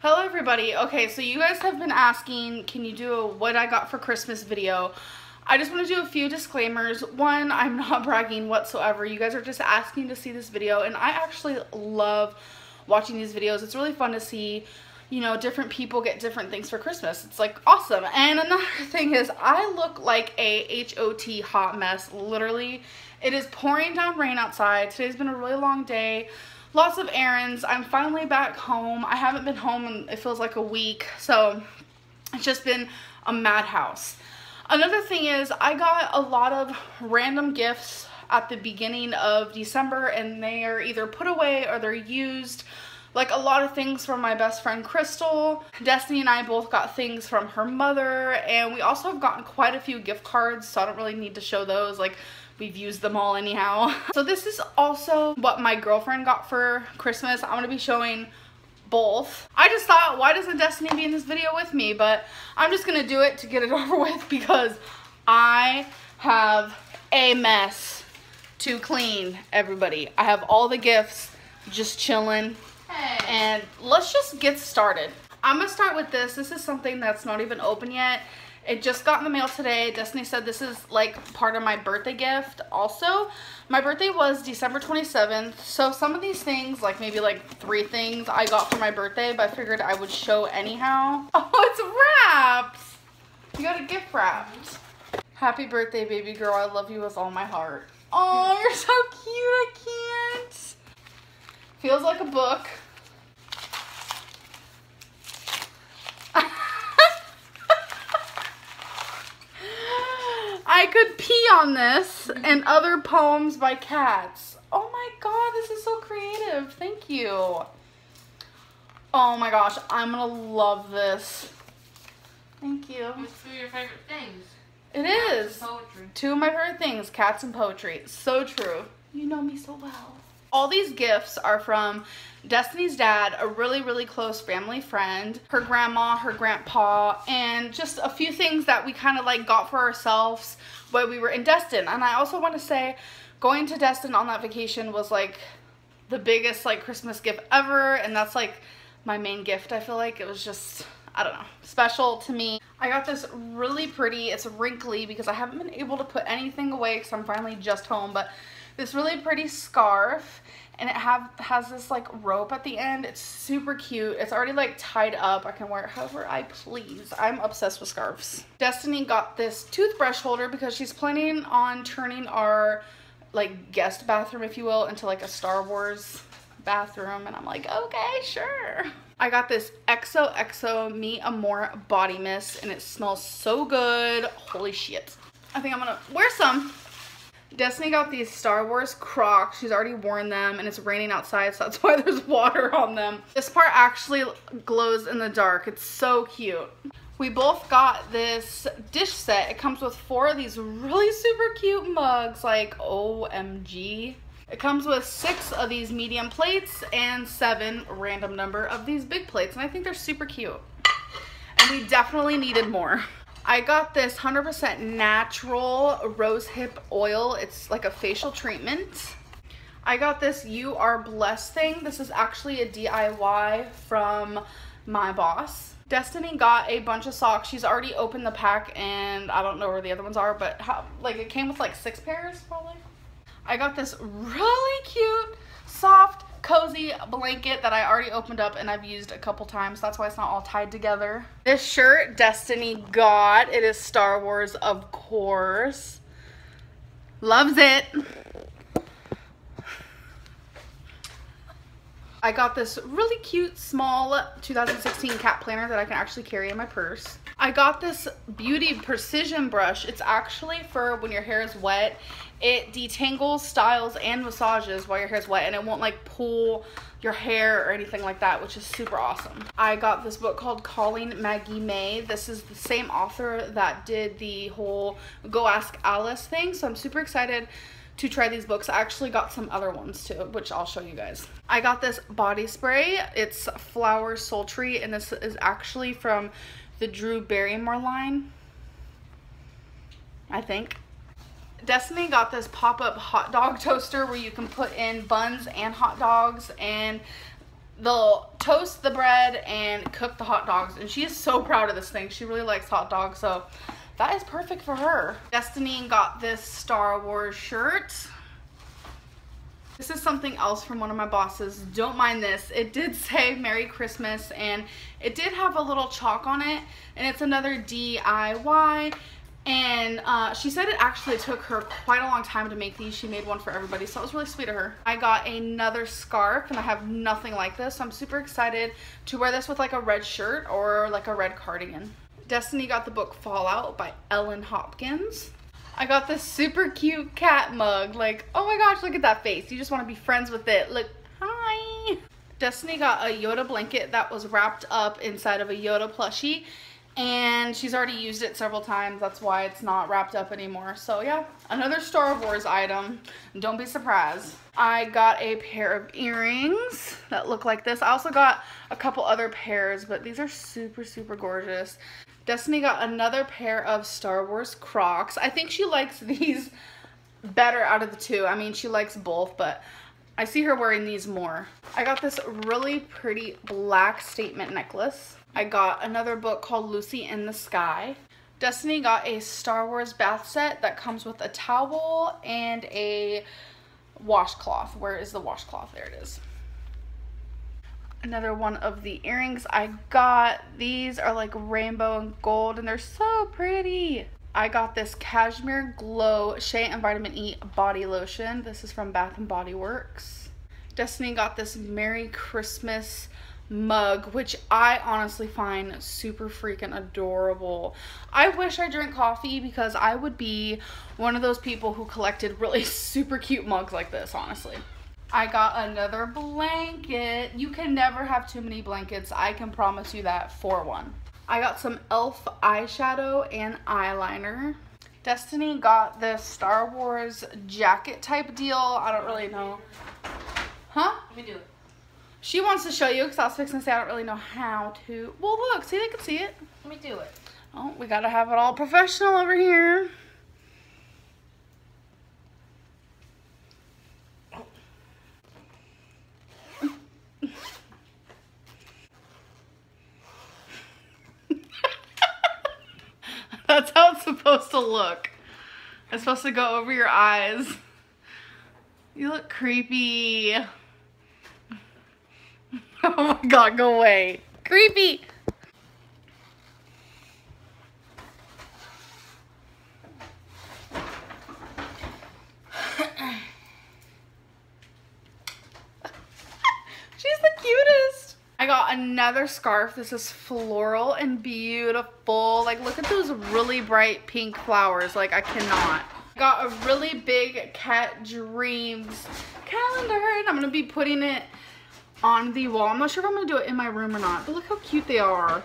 Hello everybody. Okay, so you guys have been asking, can you do a what I got for Christmas video? I just want to do a few disclaimers. One, I'm not bragging whatsoever. You guys are just asking to see this video and I actually love watching these videos. It's really fun to see, you know, different people get different things for Christmas. It's like awesome. And another thing is I look like a HOT hot mess, literally. It is pouring down rain outside. Today's been a really long day lots of errands. I'm finally back home. I haven't been home in it feels like a week. So it's just been a madhouse. Another thing is I got a lot of random gifts at the beginning of December and they are either put away or they're used. Like a lot of things from my best friend Crystal. Destiny and I both got things from her mother and we also have gotten quite a few gift cards so I don't really need to show those. Like we've used them all anyhow. So this is also what my girlfriend got for Christmas. I'm gonna be showing both. I just thought, why doesn't Destiny be in this video with me? But I'm just gonna do it to get it over with because I have a mess to clean, everybody. I have all the gifts just chilling. Hey. And let's just get started. I'm gonna start with this. This is something that's not even open yet. It just got in the mail today. Destiny said this is like part of my birthday gift also. My birthday was December 27th. So some of these things, like maybe like three things I got for my birthday, but I figured I would show anyhow. Oh, it's wrapped. You got a gift wrapped. Happy birthday, baby girl. I love you with all my heart. Oh, you're so cute. I can't. Feels like a book. I could pee on this and other poems by cats. Oh my god, this is so creative. Thank you. Oh my gosh, I'm gonna love this. Thank you. It's two of your favorite things. It cats is. poetry. Two of my favorite things, cats and poetry. So true. You know me so well. All these gifts are from Destiny's dad, a really, really close family friend, her grandma, her grandpa, and just a few things that we kind of like got for ourselves when we were in Destin. And I also want to say going to Destin on that vacation was like the biggest like Christmas gift ever. And that's like my main gift. I feel like it was just, I don't know, special to me. I got this really pretty, it's wrinkly because I haven't been able to put anything away because I'm finally just home, but this really pretty scarf and it have has this like rope at the end. It's super cute. It's already like tied up. I can wear it however I please. I'm obsessed with scarves. Destiny got this toothbrush holder because she's planning on turning our like guest bathroom, if you will, into like a Star Wars bathroom. And I'm like, okay, sure. I got this XOXO Me Amor body mist and it smells so good. Holy shit. I think I'm gonna wear some Destiny got these Star Wars Crocs. She's already worn them and it's raining outside so that's why there's water on them. This part actually glows in the dark. It's so cute. We both got this dish set. It comes with four of these really super cute mugs like OMG. It comes with six of these medium plates and seven random number of these big plates and I think they're super cute. And we definitely needed more. I got this 100% natural rose hip oil. It's like a facial treatment. I got this You Are Blessed thing. This is actually a DIY from my boss. Destiny got a bunch of socks. She's already opened the pack and I don't know where the other ones are, but how, like it came with like six pairs probably. I got this really cute, soft cozy blanket that I already opened up and I've used a couple times. That's why it's not all tied together. This shirt Destiny got. It is Star Wars, of course. Loves it. I got this really cute small 2016 cat planner that I can actually carry in my purse. I got this Beauty Precision brush. It's actually for when your hair is wet. It detangles, styles, and massages while your hair is wet and it won't like pull your hair or anything like that, which is super awesome. I got this book called Calling Maggie May. This is the same author that did the whole Go Ask Alice thing, so I'm super excited to try these books. I actually got some other ones too, which I'll show you guys. I got this body spray. It's Flower Sultry, and this is actually from the Drew Barrymore line, I think. Destiny got this pop-up hot dog toaster where you can put in buns and hot dogs and they'll toast the bread and cook the hot dogs. And she is so proud of this thing. She really likes hot dogs, so that is perfect for her. Destiny got this Star Wars shirt. This is something else from one of my bosses. Don't mind this. It did say Merry Christmas and it did have a little chalk on it and it's another DIY and uh, she said it actually took her quite a long time to make these. She made one for everybody, so it was really sweet of her. I got another scarf, and I have nothing like this, so I'm super excited to wear this with like a red shirt or like a red cardigan. Destiny got the book Fallout by Ellen Hopkins. I got this super cute cat mug. Like, oh my gosh, look at that face. You just want to be friends with it. Look, hi. Destiny got a Yoda blanket that was wrapped up inside of a Yoda plushie and she's already used it several times. That's why it's not wrapped up anymore. So yeah, another Star Wars item. Don't be surprised. I got a pair of earrings that look like this. I also got a couple other pairs, but these are super, super gorgeous. Destiny got another pair of Star Wars Crocs. I think she likes these better out of the two. I mean, she likes both, but I see her wearing these more. I got this really pretty black statement necklace. I got another book called Lucy in the Sky. Destiny got a Star Wars bath set that comes with a towel and a washcloth. Where is the washcloth? There it is. Another one of the earrings I got. These are like rainbow and gold and they're so pretty. I got this Cashmere Glow Shea and Vitamin E Body Lotion. This is from Bath & Body Works. Destiny got this Merry Christmas mug, which I honestly find super freaking adorable. I wish I drank coffee because I would be one of those people who collected really super cute mugs like this, honestly. I got another blanket. You can never have too many blankets. I can promise you that for one. I got some e.l.f. eyeshadow and eyeliner. Destiny got this Star Wars jacket type deal. I don't really know. Huh? Let me do it. She wants to show you because I was fixing to say I don't really know how to. Well, look, see, they can see it. Let me do it. Oh, we got to have it all professional over here. That's how it's supposed to look. It's supposed to go over your eyes. You look creepy. oh my god, go away. Creepy. She's the cutest. I another scarf. This is floral and beautiful. Like, look at those really bright pink flowers. Like, I cannot. Got a really big Cat Dreams calendar, and I'm going to be putting it on the wall. I'm not sure if I'm going to do it in my room or not, but look how cute they are.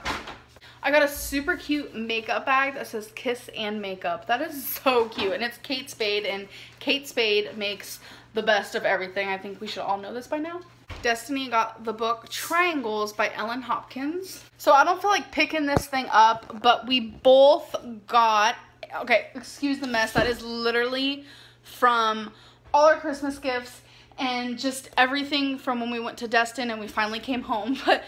I got a super cute makeup bag that says Kiss and Makeup. That is so cute, and it's Kate Spade, and Kate Spade makes the best of everything. I think we should all know this by now. Destiny got the book Triangles by Ellen Hopkins. So I don't feel like picking this thing up, but we both got, okay, excuse the mess. That is literally from all our Christmas gifts and just everything from when we went to Destin and we finally came home. But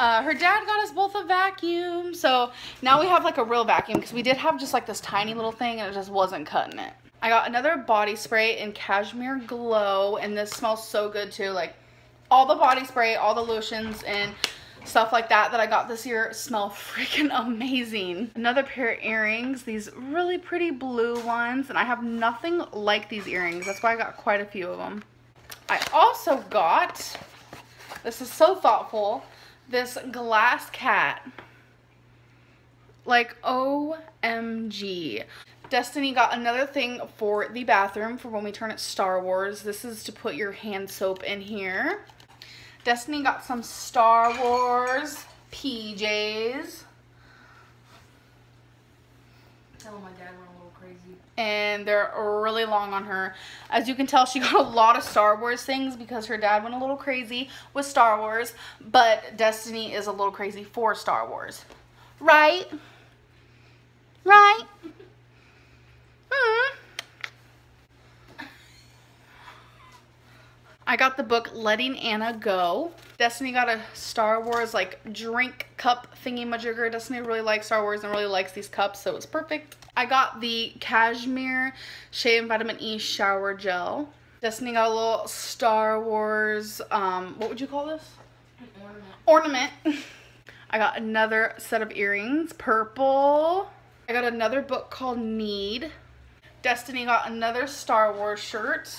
uh, her dad got us both a vacuum. So now we have like a real vacuum because we did have just like this tiny little thing and it just wasn't cutting it. I got another body spray in Cashmere Glow and this smells so good too. Like all the body spray, all the lotions and stuff like that that I got this year smell freaking amazing. Another pair of earrings, these really pretty blue ones, and I have nothing like these earrings. That's why I got quite a few of them. I also got, this is so thoughtful, this glass cat. Like, OMG. Destiny got another thing for the bathroom for when we turn it Star Wars. This is to put your hand soap in here. Destiny got some Star Wars PJs. Tell my dad went a little crazy. And they're really long on her. As you can tell, she got a lot of Star Wars things because her dad went a little crazy with Star Wars. But Destiny is a little crazy for Star Wars. Right? Right? I got the book Letting Ana Go. Destiny got a Star Wars like drink cup thingy majigger. Destiny really likes Star Wars and really likes these cups, so it's perfect. I got the Cashmere Shea and Vitamin E Shower Gel. Destiny got a little Star Wars, um, what would you call this? Ornament. ornament. I got another set of earrings, purple. I got another book called Need. Destiny got another Star Wars shirt.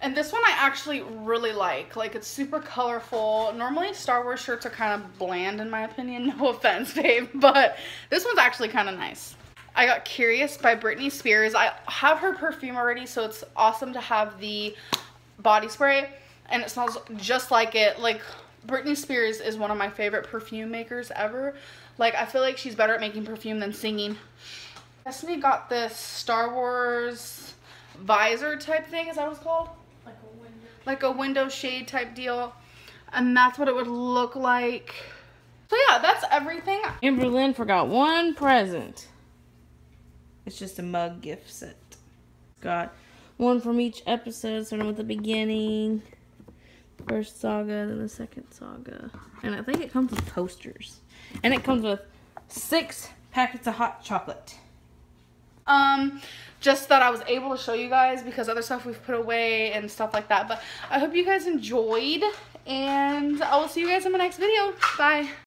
And this one I actually really like. Like it's super colorful. Normally Star Wars shirts are kind of bland in my opinion. No offense, babe, but this one's actually kind of nice. I got Curious by Britney Spears. I have her perfume already, so it's awesome to have the body spray and it smells just like it. Like Britney Spears is one of my favorite perfume makers ever. Like I feel like she's better at making perfume than singing. Destiny got this Star Wars visor type thing. Is that what it's called? Like a window. Like a window shade type deal. And that's what it would look like. So yeah, that's everything. Amber Lynn forgot one present. It's just a mug gift set. Got one from each episode, starting with the beginning, first saga, then the second saga. And I think it comes with posters. And it comes with six packets of hot chocolate. Um, just that I was able to show you guys because other stuff we've put away and stuff like that. But I hope you guys enjoyed and I will see you guys in my next video. Bye.